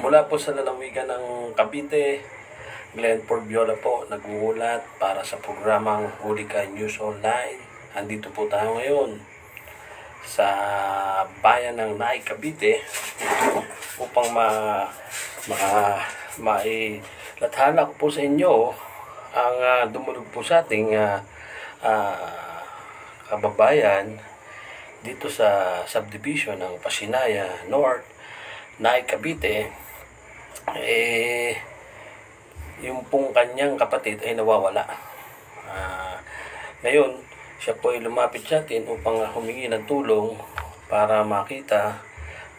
Mula po sa lalawigan ng Cavite, Glenford Viola po, naguulat para sa programang Hulika News Online. Andito po tayo ngayon sa bayan ng Naay, Cavite upang ma, ma, mailathala ko po sa inyo ang uh, dumulog po sa ating uh, uh, kababayan dito sa subdivision ng Pasinaya North, Naay, Cavite eh yung pong kanyang kapatid ay nawawala. Uh, ngayon, siya po ay lumapit sa atin upang humingi ng tulong para makita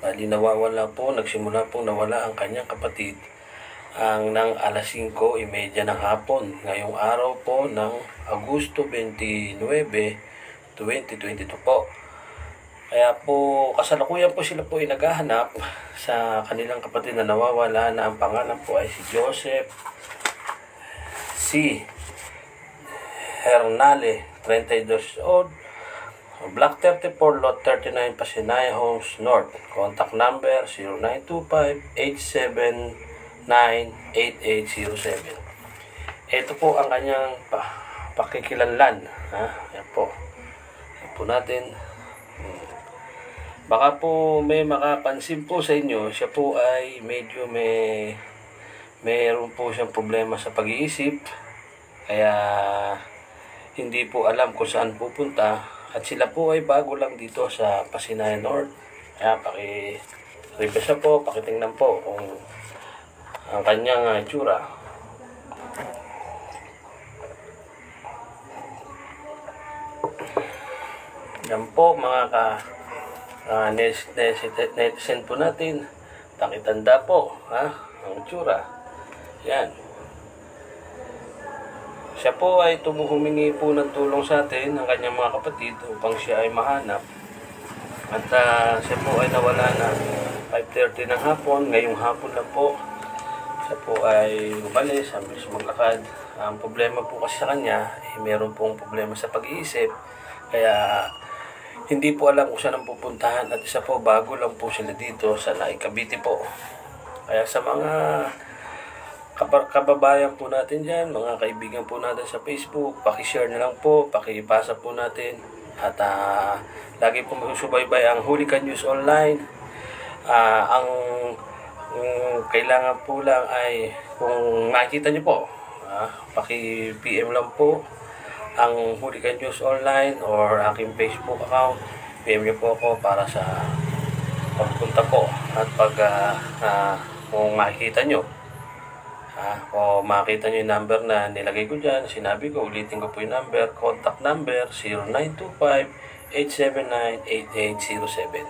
bali nawawala po, nagsimula po nawala ang kanyang kapatid ang ng alas 5.30 ng hapon ngayong araw po ng Agosto 29, 2022 po. Kaya po, kasalukuyan po sila po ay naghahanap sa kanilang kapatid na nawawala na ang pangalan po ay si Joseph C. Hernale, 32 old, Block 34, Lot 39, Pasinay Homes North. Contact number 0925-879-8807. Ito po ang kanyang pa pakikilanlan. Ha? Yan po. Yan po natin. Baka po may makapansin po sa inyo, siya po ay medyo may mayroon po siyang problema sa pag-iisip. Kaya hindi po alam kung saan pupunta. At sila po ay bago lang dito sa Pasinayan North. Kaya paki reverse po, pakitingnan po kung ang kanyang uh, tsura yan po mga ka uh, netizen po natin takitanda po ha ang tsura yan. Siya po ay tumuhumingi po ng tulong sa atin ng kanyang mga kapatid upang siya ay mahanap. At uh, siya po ay nawala na 5.30 ng hapon. Ngayong hapon na po, siya po ay umalis, ang bilis maglakad. Ang problema po kasi sa kanya, eh, meron pong problema sa pag-iisip. Kaya hindi po alam kung saan ang pupuntahan at isa po bago lang po sila dito sa Naikabiti po. Kaya sa mga kababayan po natin dyan, mga kaibigan po natin sa Facebook, pakishare na lang po, pakipasa po natin. At uh, lagi po magsusubaybay ang Hulika News Online. Uh, ang um, kailangan po lang ay kung makikita nyo po, uh, paki-PM lang po ang Hulika News Online or aking Facebook account. PM nyo po ako para sa pagpunta po at pag uh, uh, kung makikita nyo Ha? O makita nyo yung number na nilagay ko dyan. Sinabi ko, ulitin ko po yung number. Contact number 0925-879-8807.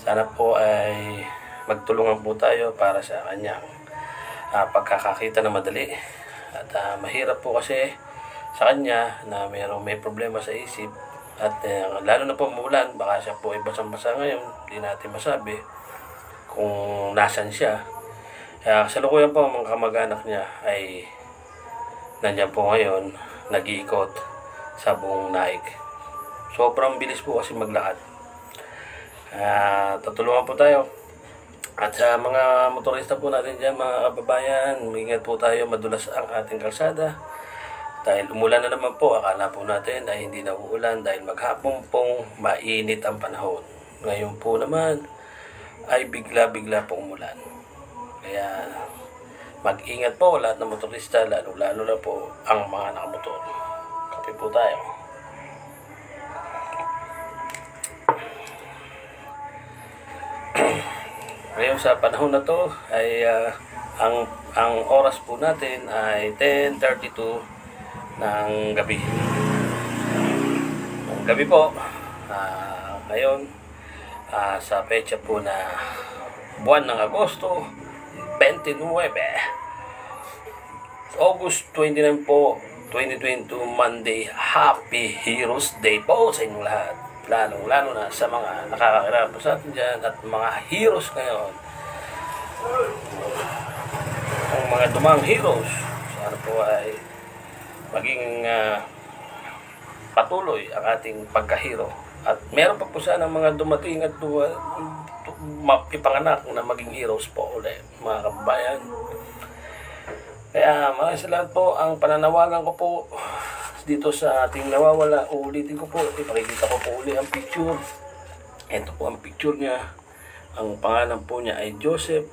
Sana po ay magtulungan po tayo para sa kanyang uh, pagkakakita na madali. At uh, mahirap po kasi sa kanya na mayroong may problema sa isip at uh, lalo na po umulan, baka siya po ay basang-basa ngayon, hindi natin masabi kung nasan siya kaya sa lukuyan po mga kamag-anak niya ay nandiyan po ngayon, nag-iikot sa buong naik. Sobrang bilis po kasi maglakad. Kaya tutulungan po tayo. At sa mga motorista po natin dyan, mga kababayan, ingat po tayo, madulas ang ating kalsada. Dahil umulan na naman po, akala po natin ay hindi na uulan dahil maghapon pong mainit ang panahon. Ngayon po naman ay bigla-bigla pong umulan. Kaya mag-ingat po lahat ng motorista, lalo-lalo na po ang mga nakamotor. Kape po tayo. Ngayon sa panahon na to ay uh, ang ang oras po natin ay 10:32 ng gabi. Ng gabi po. Uh, ngayon uh, sa pecha po na buwan ng Agosto 29. August 29 po, 2022, Monday. Happy Heroes Day po sa inyong lahat. Lalong lalo na sa mga nakakakilala po sa atin dyan at mga heroes ngayon. Ang mga dumang heroes, sana po ay maging uh, patuloy ang ating pagkahero. At meron pa po sana mga dumating at ma- ipanganak na maging heroes po ulit, mga kababayan. Kaya maraming salamat po. Ang pananawagan ko po dito sa ating nawawala, uulitin ko po, ipakikita ko po uli ang picture. Ito po ang picture niya. Ang pangalan po niya ay Joseph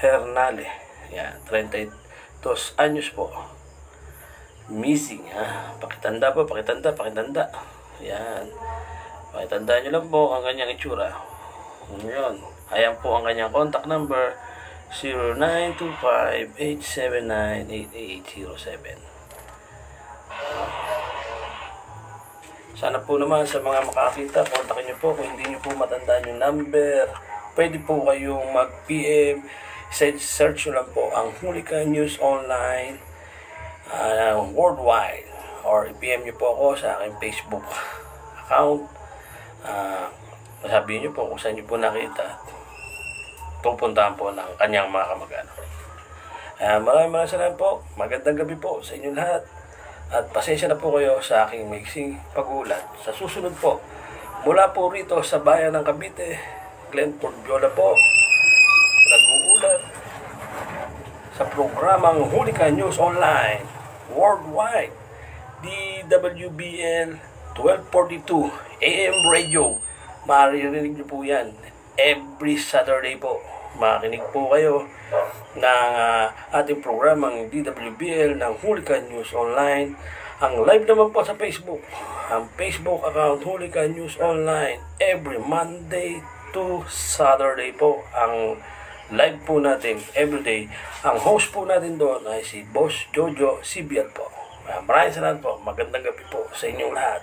Hernale. Yan, 32 anyos po. Missing, ha? Pakitanda po, pakitanda, pakitanda. Yan. Pakitanda niyo lang po ang kanyang itsura. Yun. Ayan po ang kanyang contact number 0925-879-8807. Sana po naman sa mga makakita, kontakin niyo po kung hindi niyo po matandaan yung number. Pwede po kayong mag-PM. Search nyo lang po ang Hulika News Online worldwide. Or i-PM niyo po ako sa aking Facebook account. Uh, sabihin niyo po kung saan niyo po nakita. Pupuntahan po ng kanyang mga kamag-anak. Uh, maraming maraming salamat po. Magandang gabi po sa inyo lahat. At pasensya na po kayo sa aking mixing pag-ulat. Sa susunod po, mula po rito sa bayan ng Cavite, Glenford Viola po, nag-uulat sa programang Hulika News Online Worldwide. DWBL 1242 AM Radio. Maririnig niyo po yan every Saturday po. Makinig po kayo ng uh, ating programang DWBL ng Hulika News Online. Ang live naman po sa Facebook. Ang Facebook account Hulika News Online every Monday to Saturday po ang live po natin everyday. Ang host po natin doon ay si Boss Jojo Sibial po. Maraming salamat po. Magandang gabi po sa inyong lahat.